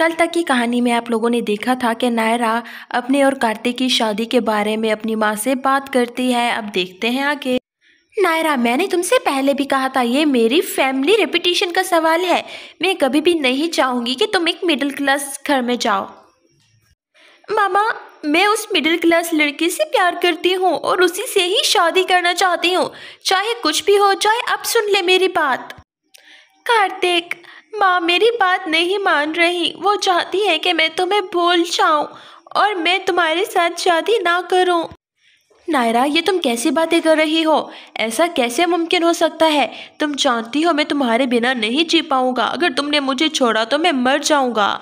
कल तक की कहानी में आप लोगों ने देखा था कि नायरा अपने और कार्तिक की शादी के बारे में अपनी माँ से बात करती है। अब देखते हैं आगे। नायरा, मैंने तुमसे पहले भी कहा था, ये मेरी फैमिली रेपुटेशन का सवाल है। मैं कभी भी नहीं चाहूँगी कि तुम एक मिडिल क्लास घर में जाओ। मामा, मैं उस मिडिल क्लास लड़की से प्यार करती हूँ और उसी से ही शादी करना चाहती हूँ। चाहे कुछ भी हो जाए अब सुन ले मेरी बात। कार्तिक माँ मेरी बात नहीं मान रही। वो चाहती है कि मैं तुम्हें भूल जाऊँ और मैं तुम्हारे साथ शादी ना करूँ। नायरा, ये तुम कैसी बातें कर रही हो? ऐसा कैसे मुमकिन हो सकता है? तुम जानती हो मैं तुम्हारे बिना नहीं जी पाऊँगा। अगर तुमने मुझे छोड़ा तो मैं मर जाऊँगा।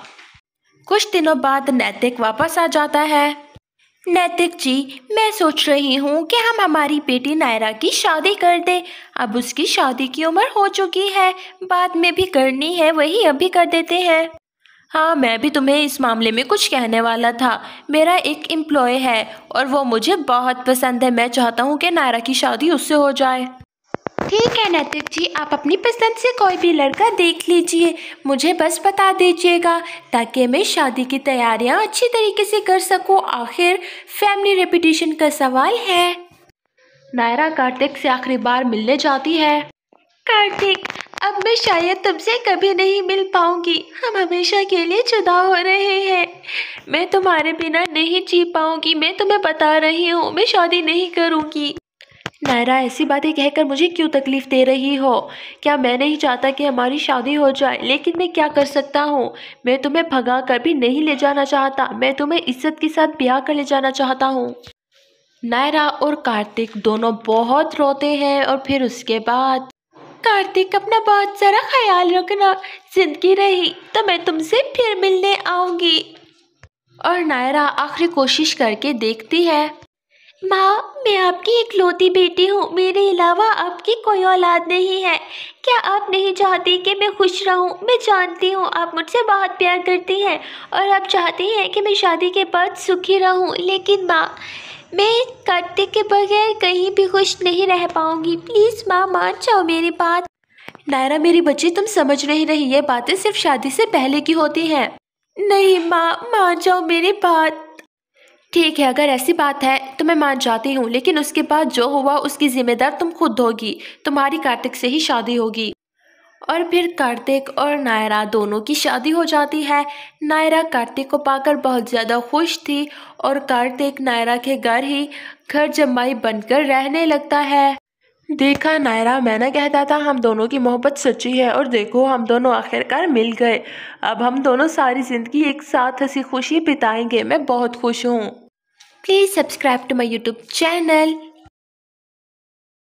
कुछ दिनों बाद नैतिक वापस आ जाता है। नैतिक जी, मैं सोच रही हूँ कि हम हमारी बेटी नायरा की शादी कर दे। अब उसकी शादी की उम्र हो चुकी है। बाद में भी करनी है, वही अभी कर देते हैं। हाँ मैं भी तुम्हें इस मामले में कुछ कहने वाला था। मेरा एक एम्प्लॉय है और वो मुझे बहुत पसंद है। मैं चाहता हूँ कि नायरा की शादी उससे हो जाए। ठीक है नैतिक जी, आप अपनी पसंद से कोई भी लड़का देख लीजिए। मुझे बस बता दीजिएगा, ताकि मैं शादी की तैयारियाँ अच्छी तरीके से कर सकूँ। आखिर फैमिली रेपुटेशन का सवाल है। नायरा कार्तिक से आखिरी बार मिलने जाती है। कार्तिक, अब मैं शायद तुमसे कभी नहीं मिल पाऊँगी। हम हमेशा के लिए जुदा हो रहे हैं। मैं तुम्हारे बिना नहीं जी पाऊँगी। मैं तुम्हें बता रही हूँ, मैं शादी नहीं करूँगी। नायरा ऐसी बातें कहकर मुझे क्यों तकलीफ़ दे रही हो? क्या मैं नहीं चाहता कि हमारी शादी हो जाए, लेकिन मैं क्या कर सकता हूँ? मैं तुम्हें भगा कर भी नहीं ले जाना चाहता। मैं तुम्हें इज़्ज़त के साथ ब्याह कर ले जाना चाहता हूँ। नायरा और कार्तिक दोनों बहुत रोते हैं और फिर उसके बाद, कार्तिक, अपना बहुत सारा ख्याल रखना। ज़िंदगी रही तो मैं तुमसे फिर मिलने आऊँगी। और नायरा आखिरी कोशिश करके देखती है माँ, मैं आपकी इकलौती बेटी हूँ। मेरे अलावा आपकी कोई औलाद नहीं है। क्या आप नहीं चाहती कि मैं खुश रहूँ? मैं जानती हूँ आप मुझसे बहुत प्यार करती हैं और आप चाहती हैं कि मैं शादी के बाद सुखी रहूँ। लेकिन माँ, मैं कार्तिक के बगैर कहीं भी खुश नहीं रह पाऊँगी। प्लीज़ माँ, मान जाओ मेरी बात। नायरा, मेरी बच्ची तुम समझ नहीं रही। ये बातें सिर्फ़ शादी से पहले की होती हैं। नहीं माँ, मान जाओ मेरी बात। ठीक है, अगर ऐसी बात है तो मैं मान जाती हूँ, लेकिन उसके बाद जो हुआ, उसकी जिम्मेदार तुम खुद होगी तुम्हारी कार्तिक से ही शादी होगी। और फिर कार्तिक और नायरा दोनों की शादी हो जाती है। नायरा कार्तिक को पाकर बहुत ज़्यादा खुश थी और कार्तिक नायरा के घर ही घर जमाई बनकर रहने लगता है। देखा नायरा मैं मैंने कहता था, हम दोनों की मोहब्बत सच्ची है और देखो, हम दोनों आखिरकार मिल गए। अब हम दोनों सारी ज़िंदगी एक साथ हँसी खुशी बिताएँगे। मैं बहुत खुश हूँ। Please subscribe to my YouTube channel.